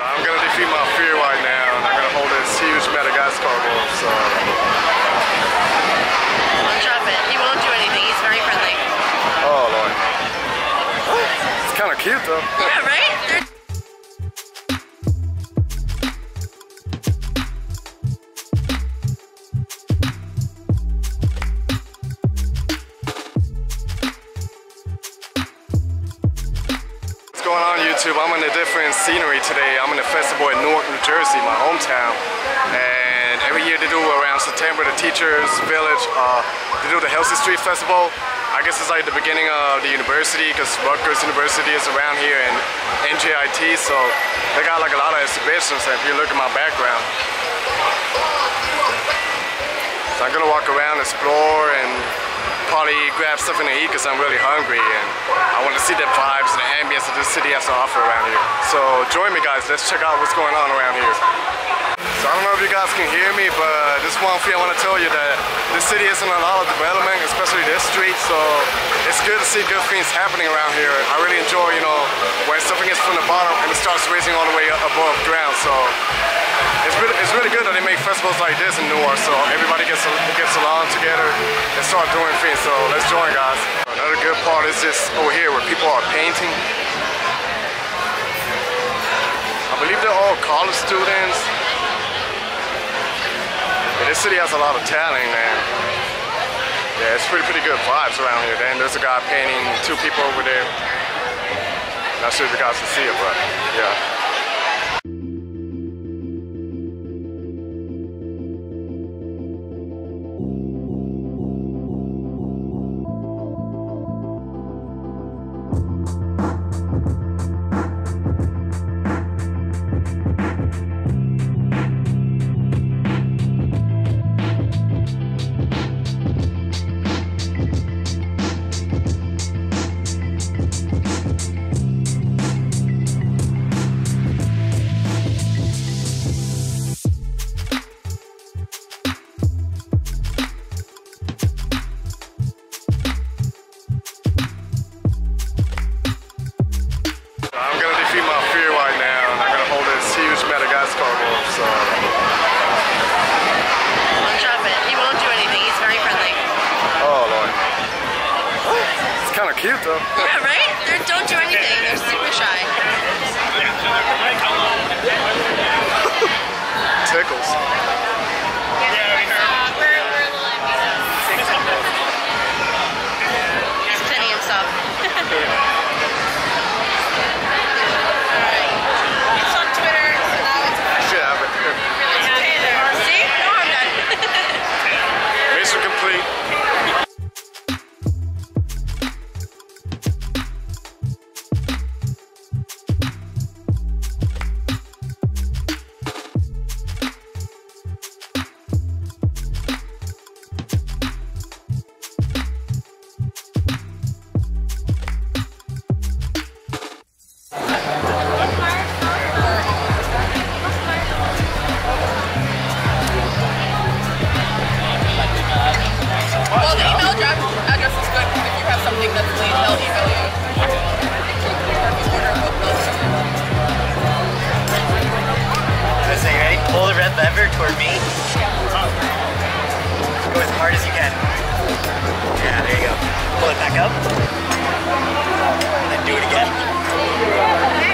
I'm gonna defeat my fear right now, and I'm gonna hold this huge Madagascar wolf. So Don't drop it. He won't do anything. He's very friendly. Oh lord. It's kind of cute though. Yeah, right? They're YouTube? I'm in a different scenery today. I'm in a festival in Newark, New Jersey, my hometown. And every year they do around September, the Teachers Village, uh, they do the Halsey Street Festival. I guess it's like the beginning of the university because Rutgers University is around here and NJIT, so they got like a lot of exhibitions if you look at my background. So I'm gonna walk around, explore, and probably grab something to eat because I'm really hungry and I want to see the vibes and the ambience that this city has to offer around here. So join me guys, let's check out what's going on around here. So I don't know if you guys can hear me, but uh, this one thing I want to tell you that this city is in a lot of development, especially this street, so it's good to see good things happening around here. I really enjoy, you know, when something is from the bottom and it starts raising all the way up above ground, so it's really, it's really good that they make festivals like this in New Newark, so everybody gets gets along together and start doing things. So let's join, guys. Another good part is this over here where people are painting. I believe they're all college students. Yeah, this city has a lot of talent, man. Yeah, it's pretty pretty good vibes around here. Then there's a guy painting two people over there. Not sure if you guys can see it, but yeah. Kind of cute though. Yeah, right? They don't do anything. They're super shy. Pull the red lever toward me. Go as hard as you can. Yeah, there you go. Pull it back up. And then do it again.